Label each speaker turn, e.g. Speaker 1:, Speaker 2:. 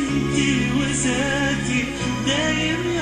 Speaker 1: مني وذاتي دايم